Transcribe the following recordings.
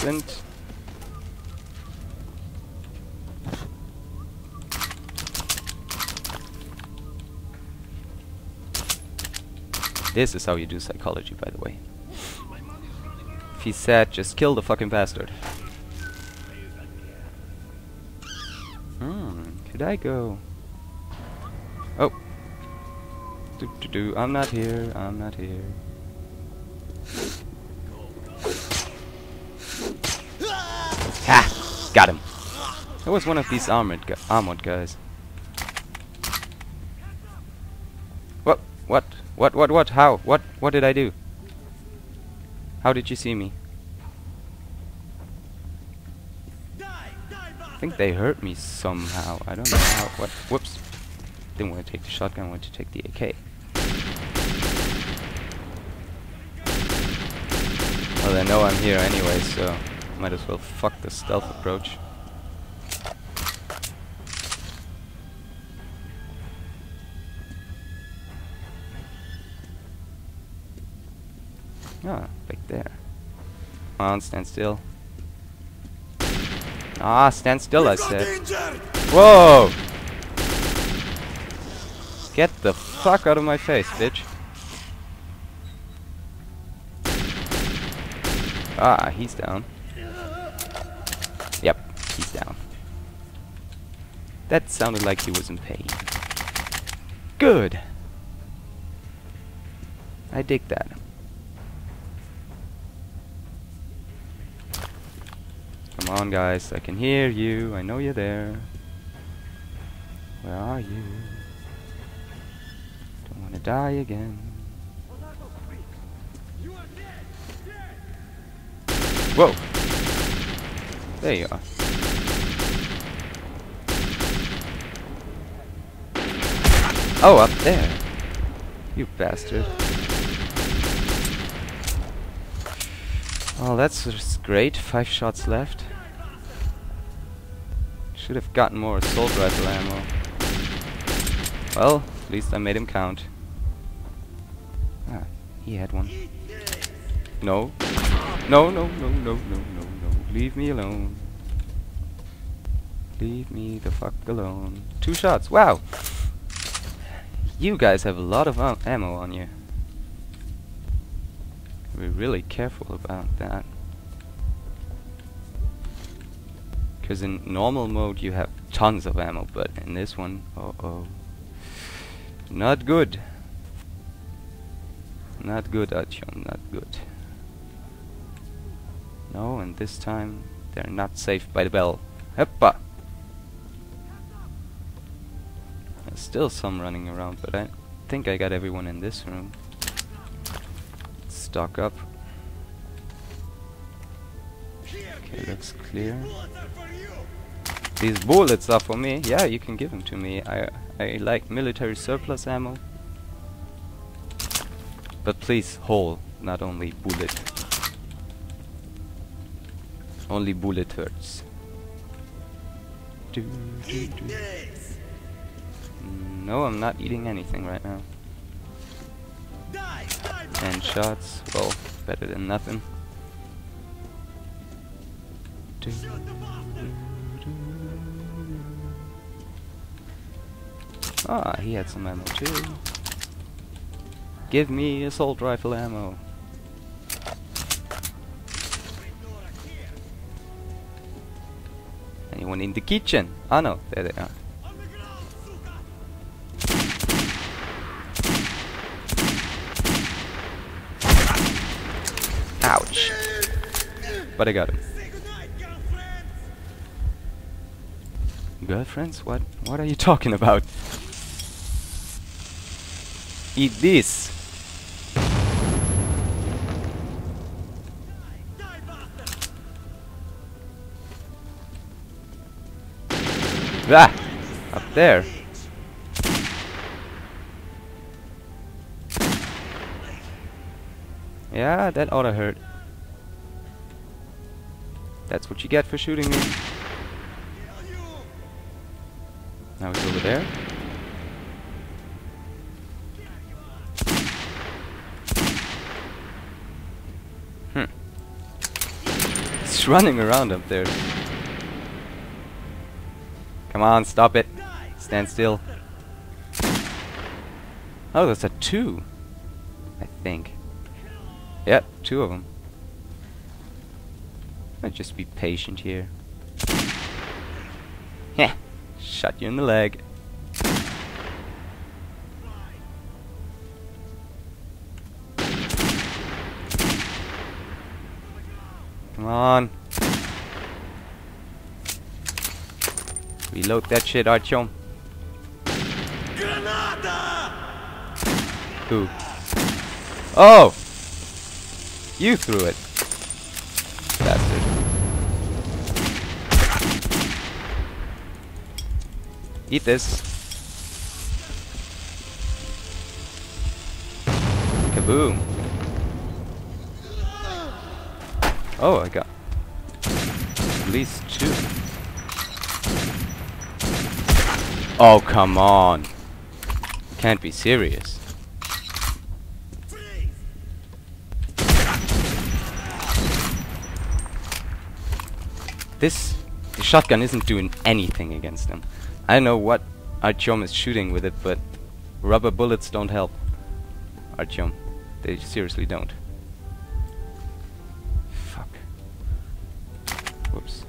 Sprint. This is how you do psychology, by the way. If he's sad, just kill the fucking bastard. Hmm, could I go? Oh. Do do do. I'm not here. I'm not here. Got him. That was one of these armored gu armored guys. What? What? What? What? What? How? What? What did I do? How did you see me? I think they hurt me somehow. I don't know how. What? Whoops. Didn't want to take the shotgun. Wanted to take the AK. Well, they know I'm here anyway, so might as well fuck the stealth approach. Ah, back there. Come on, stand still. Ah, stand still, I said. Whoa! Get the fuck out of my face, bitch. Ah, he's down. Yep, he's down. That sounded like he was in pain. Good! I dig that. Come on, guys. I can hear you. I know you're there. Where are you? Don't want to die again. Whoa! There you are. Oh, up there. You bastard. Well, that's great. Five shots left. Should have gotten more assault rifle ammo. Well, at least I made him count. Ah, he had one. No. No, no, no, no, no, no, no. Leave me alone. Leave me the fuck alone. Two shots. Wow. You guys have a lot of ammo on you. Be really careful about that. Because in normal mode you have tons of ammo, but in this one, uh oh. Not good. Not good, Artyom, not good. No, and this time they're not safe by the bell. Heppa! There's still some running around, but I think I got everyone in this room. Stock up. Okay, looks clear. These bullets are for me. Yeah, you can give them to me. I I like military surplus ammo. But please, whole, not only bullet. Only bullet hurts. Do, do, do. No, I'm not eating anything right now. Ten shots, well, better than nothing. Ah, he had some ammo too. Give me assault rifle ammo. Anyone in the kitchen? Ah no, there they are. Ouch. But I got him. Girlfriends? What what are you talking about? Eat this. Ah! Up there. Yeah, that oughta hurt. That's what you get for shooting me. Now he's over there. Hmm. just running around up there. Come on, stop it. Stand still. Oh, that's a two. I think. Yep, two of them. Just be patient here. Yeah, shot you in the leg. Come on. Reload that shit, Artyom. Who? Oh! You threw it. Bastard. Eat this. Kaboom. Oh, I got at least two. Oh, come on. Can't be serious. This the shotgun isn't doing anything against them. I don't know what Artyom is shooting with it, but rubber bullets don't help. Artyom. They seriously don't. Fuck. Whoops.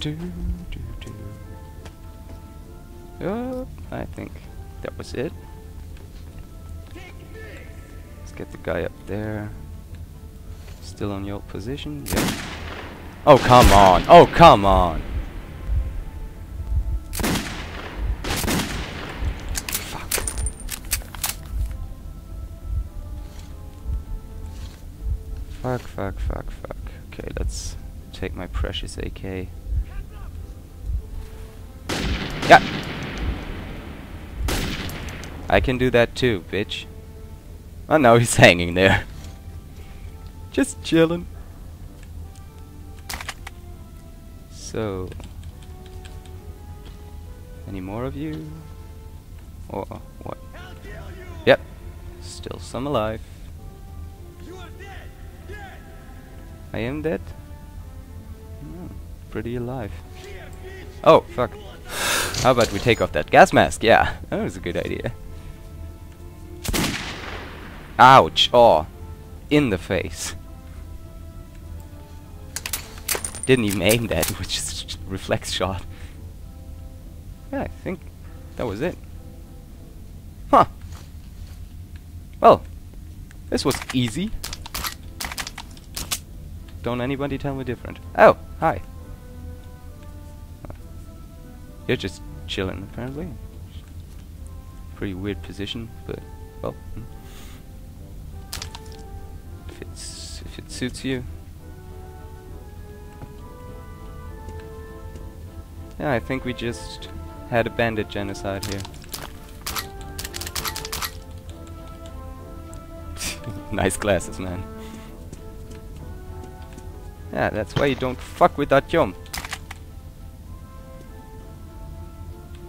Do, do, do. Oh, I think that was it. Let's get the guy up there. Still on your position? Yep. Oh, come on. Oh, come on. Fuck, fuck, fuck, fuck. Okay, let's take my precious AK. Yeah. I can do that too, bitch. Oh no, he's hanging there. Just chilling. So, any more of you? Or what? Yep, still some alive. I am dead. Hmm, pretty alive. Oh, fuck. How about we take off that gas mask? Yeah, that was a good idea. Ouch! Oh, in the face. Didn't even aim that, which is reflex shot. Yeah, I think that was it. Huh. Well, this was easy. Don't anybody tell me different. Oh, hi. You're just chilling, apparently. Pretty weird position, but, well. Hmm. If, it's, if it suits you. Yeah, I think we just had a bandit genocide here. nice glasses, man. Yeah, that's why you don't fuck with that jump.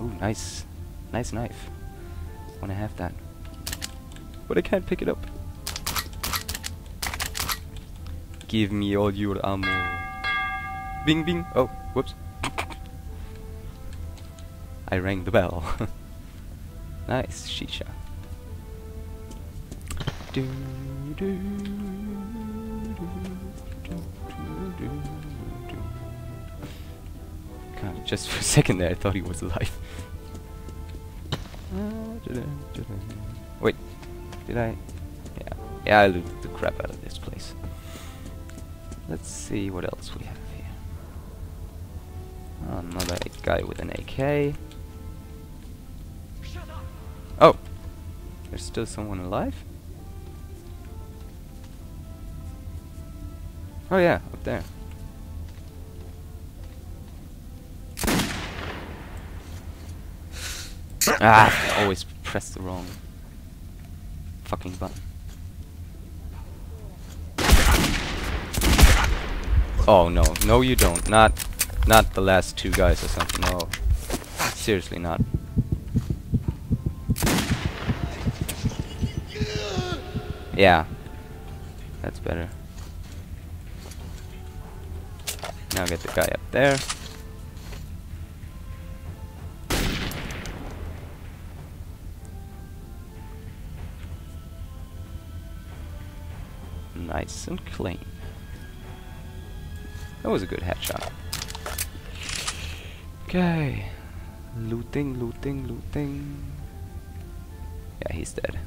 Ooh, nice. Nice knife. Wanna have that. But I can't pick it up. Give me all your ammo. Bing bing. Oh, whoops. I rang the bell. nice, shisha. Do, do, God, just for a second there, I thought he was alive. Wait, did I? Yeah, yeah, I looted the crap out of this place. Let's see what else we have here. Another guy with an AK. Oh! There's still someone alive? Oh yeah, up there. Ah, I always press the wrong fucking button. Oh no, no you don't. Not, not the last two guys or something. No, seriously not. Yeah. That's better. Now get the guy up there. Nice and clean. That was a good headshot. Okay. Looting, looting, looting. Yeah, he's dead.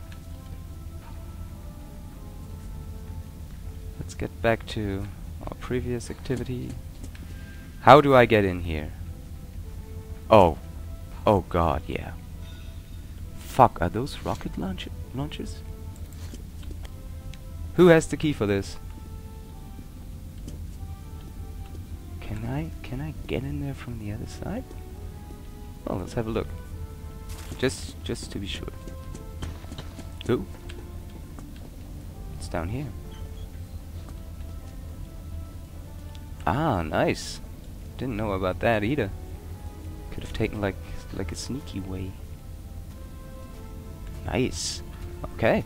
Let's get back to our previous activity. How do I get in here? Oh. Oh god, yeah. Fuck, are those rocket launch launchers? Who has the key for this? Can I can I get in there from the other side? Well, let's have a look. Just just to be sure. Who? It's down here. Ah, nice. Didn't know about that either. Could have taken like like a sneaky way. Nice. Okay.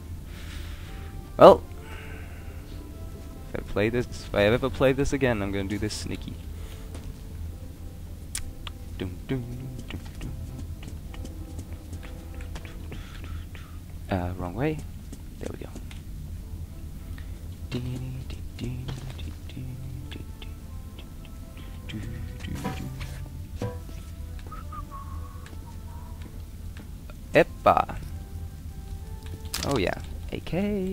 Well, play this, if I ever play this again, I'm gonna do this sneaky. Uh, wrong way. There we go. Epa. Oh yeah, AK.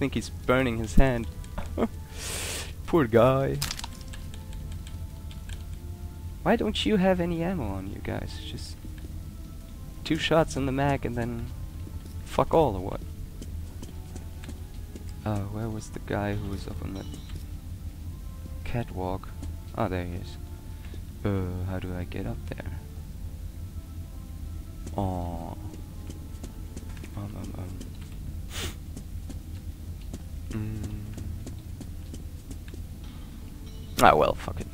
Think he's burning his hand. Poor guy. Why don't you have any ammo on you guys? Just two shots in the mag and then fuck all or what? Uh, where was the guy who was up on that catwalk? Oh, there he is. Uh, how do I get up there? Oh. Um, um, um. Mm. Ah, well, fuck it.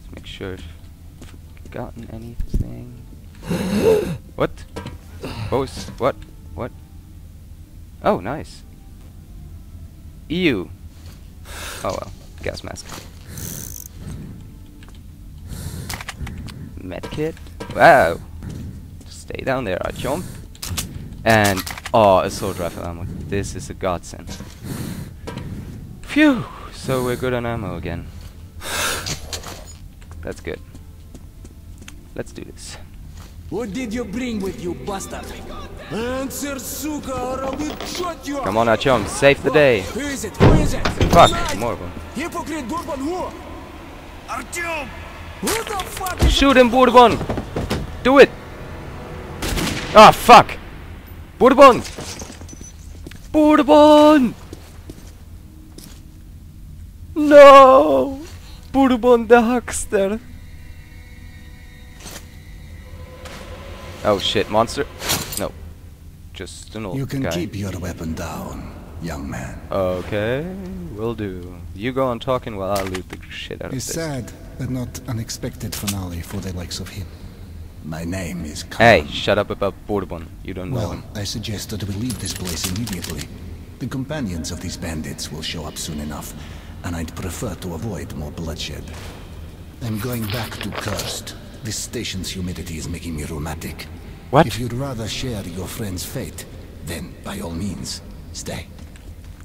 Let's make sure I've forgotten anything. what? Was... What? What? Oh, nice. Ew. Oh well, gas mask. Medkit. Wow. Stay down there, I jump. And oh, assault rifle ammo. This is a godsend. Phew. So we're good on ammo again. That's good. Let's do this. What did you bring with you, bastard? Answer, suka, or I will shot you! Come on, Artyom, save the day. Who is it? Who is it? Fuck, Lies! more of them. Hypocrite Bourbon who? Artyom! Who the fuck? Shoot him, Bourbon! Do it! Ah, fuck! Bourbon! Bourbon! No! Bourbon the huckster! Oh shit, monster? No. Just an old You can guy. keep your weapon down, young man. Okay, will do. You go on talking while I loot the shit out of A It's sad but not unexpected finale for the likes of him. My name is Khan. Hey, shut up about Bourbon. You don't know him. I suggest that we leave this place immediately. The companions of these bandits will show up soon enough, and I'd prefer to avoid more bloodshed. I'm going back to Cursed. This station's humidity is making me rheumatic. What? If you'd rather share your friend's fate, then by all means, stay.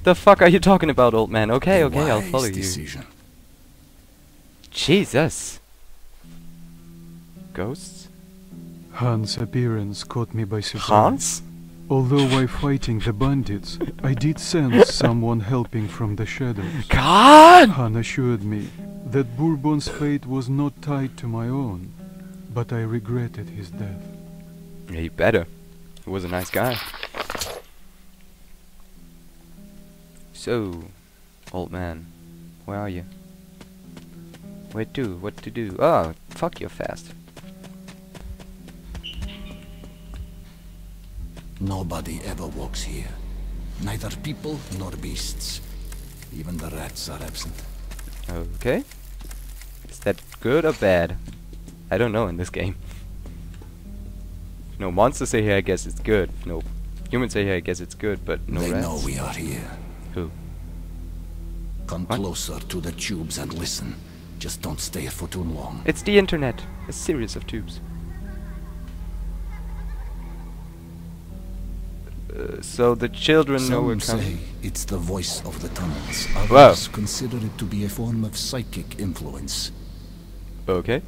The fuck are you talking about, old man? Okay, A okay, I'll follow you. decision. Jesus. Ghosts? Khan's appearance caught me by surprise. Hans? Although while fighting the bandits, I did sense someone helping from the shadows. God! Khan assured me that Bourbon's fate was not tied to my own, but I regretted his death. Yeah, you better. He was a nice guy. So, old man, where are you? Where to? What to do? Oh, fuck, you're fast. Nobody ever walks here. Neither people nor beasts. Even the rats are absent. Okay. Is that good or bad? I don't know in this game. No monsters say here, I guess it's good. No humans say here, I guess it's good, but no they rats. know we are here. Who? Come What? closer to the tubes and listen. Just don't stay for too long. It's the internet. A series of tubes. Uh, so the children Some say it's the voice of the tunnels. Others consider it to be a form of psychic influence. Okay.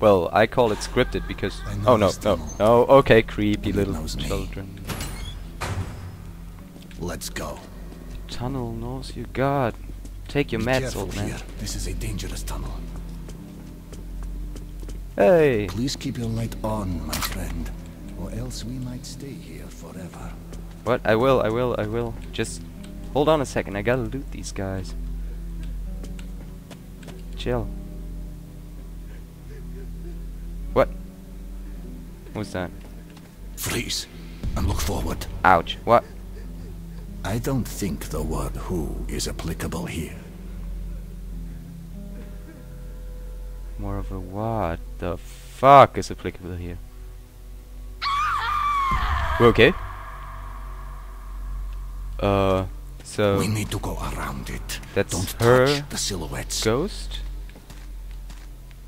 Well, I call it scripted because. Oh no, no, no. Okay, creepy little children. Let's go. Tunnel knows you. God, take your Be meds, old man. here. This is a dangerous tunnel. Hey. Please keep your light on, my friend, or else we might stay here forever. What? I will. I will. I will. Just hold on a second. I gotta loot these guys. Chill. What? What's that? Freeze and look forward. Ouch. What? I don't think the word who is applicable here. More of a what the fuck is applicable here? We're okay? Uh, so we need to go around it. that's don't her touch the silhouettes. ghost,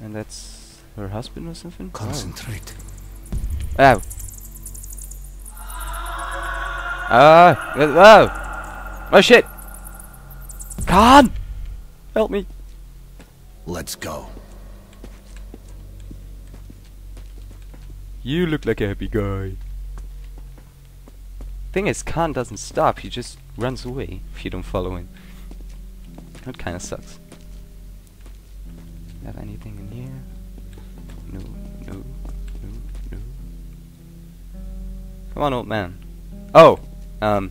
and that's her husband or something. Concentrate. Ow. Ah! Uh, oh! Oh shit! Khan! Help me! Let's go. You look like a happy guy. Thing is, Khan doesn't stop, he just runs away if you don't follow him. That kinda sucks. Have anything in here? No, no, no, no. Come on, old man. Oh! Um,